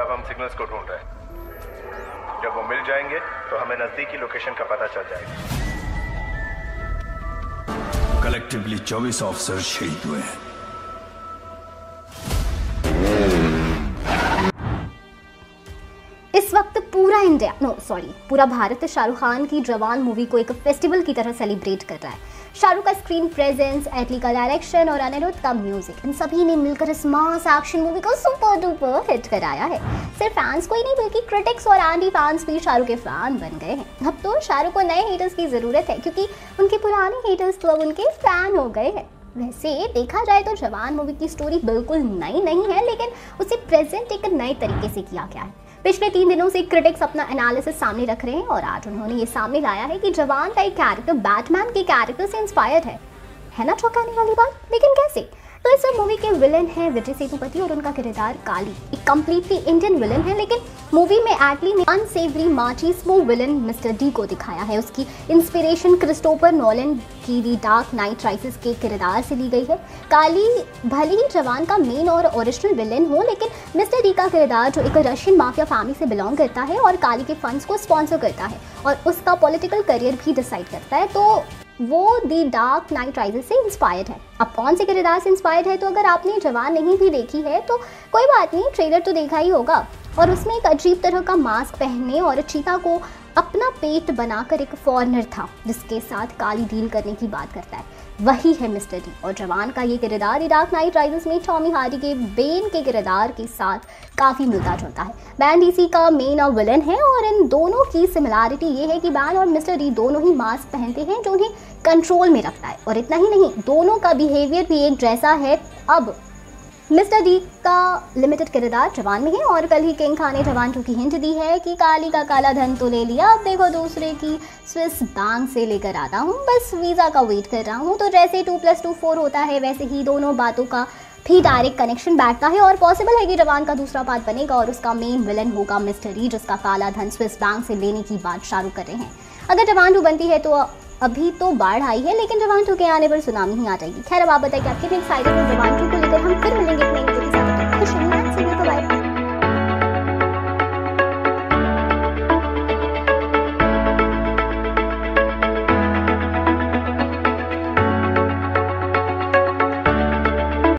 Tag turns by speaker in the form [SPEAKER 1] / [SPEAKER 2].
[SPEAKER 1] अब हम सिग्नल्स को ढूंढ रहे हैं। जब वो मिल जाएँगे तो हमें नजदीकी लोकेशन का पता चल जाएगा।
[SPEAKER 2] कलेक्टिवली 24 ऑफिसर शहीद हुए हैं।
[SPEAKER 3] इस वक्त पूरा इंडिया नो सॉरी पूरा भारत शाहरुख खान की जवान मूवी को एक फेस्टिवल की तरह सेलिब्रेट कर रहा है। शाहरुख का स्क्रीन प्रेजेंस एटली का डायरेक्शन और अनिरुद्ध का म्यूज़िक इन सभी ने मिलकर इस मास एक्शन मूवी को सुपर डुपर हिट कराया है। सिर्फ़ फैंस को ही नहीं, बल्कि क्रिटिक्स और एंटी फैंस भी शाहरुख के फ़ैन बन गए हैं। अब तो शाहरुख को नए हेटर्स की ज़रूरत है, क्योंकि उनके पुराने हेटर्स तो अब उनके फ़ैन हो गए हैं। वैसे देखा जाए तो जवान मूवी की स्टोरी बिल्कुल नई नहीं है, लेकिन उसे प्रेजेंट एक नए तरीके से किया गया है। पिछले तीन दिनों से क्रिटिक्स अपना एनालिसिस सामने रख रहे हैं और आज उन्होंने ये सामने लाया है कि जवान का एक कैरेक्टर बैटमैन के कैरेक्टर से इंस्पायर्ड है। है ना, चौंकाने वाली बात? लेकिन कैसे? तो इस मूवी के विलन है विजय सेतुपति और उनका किरदार काली। एक कम्प्लीटली इंडियन विलन है, लेकिन मूवी में एटली ने unsavoury machismo villain Mr D को दिखाया है। उसकी इंस्पिरेशन क्रिस्टोफर नोलन की दी डार्क नाइट राइसिस के किरदार से ली गई है। काली भले ही जवान का मेन और ओरिजिनल विलन हो, लेकिन मिस्टर डी का किरदार जो एक रशियन माफिया फैमिली से बिलोंग करता है और काली के फंड्स को स्पॉन्सर करता है और उसका पॉलिटिकल करियर भी डिसाइड करता है। तो वो दी डार्क नाइट राइजेस से इंस्पायर्ड है। अब कौन से किरदार से इंस्पायर्ड है? तो अगर आपने जवान नहीं भी देखी है तो कोई बात नहीं ट्रेलर तो देखा ही होगा। और उसमें एक अजीब तरह का मास्क पहनने और चीता को अपना पेट बनाकर एक फॉरनर था, जिसके साथ काली डील करने की बात करता है। वही है मिस्टर डी। और जवान का ये किरदार इराक नाइट राइडर्स में टॉमी हार्डी के बेन के किरदार के साथ काफ़ी मिलता जुलता है। बैन डीसी का मेन और विलन है और इन दोनों की सिमिलारिटी ये है कि बैन और मिस्टर डी दोनों ही मास्क पहनते हैं जो उन्हें कंट्रोल में रखता है। और इतना ही नहीं, दोनों का बिहेवियर भी एक जैसा है। अब मिस्टर डी का लिमिटेड किरदार जवान में है और कल ही किंग खान ने जवान टू की हिंट दी है कि काली का काला धन तो ले लिया। अब देखो दूसरे की स्विस बैंक से लेकर आता हूँ। बस वीज़ा का वेट कर रहा हूँ। तो जैसे टू प्लस टू फोर होता है, वैसे ही दोनों बातों का भी डायरेक्ट कनेक्शन बैठता है और पॉसिबल है कि जवान का दूसरा पार्ट बनेगा और उसका मेन विलन होगा मिस्टर डी, जिसका काला धन स्विस बैंक से लेने की बात शाहरुख कर रहे हैं। अगर जवान टू बनती है तो अभी तो बाढ़ आई है, लेकिन जवान टू के आने पर सुनामी ही आ जाएगी। खैर, अब आप बताइए आपके भी एक्साइटेड जवान टू को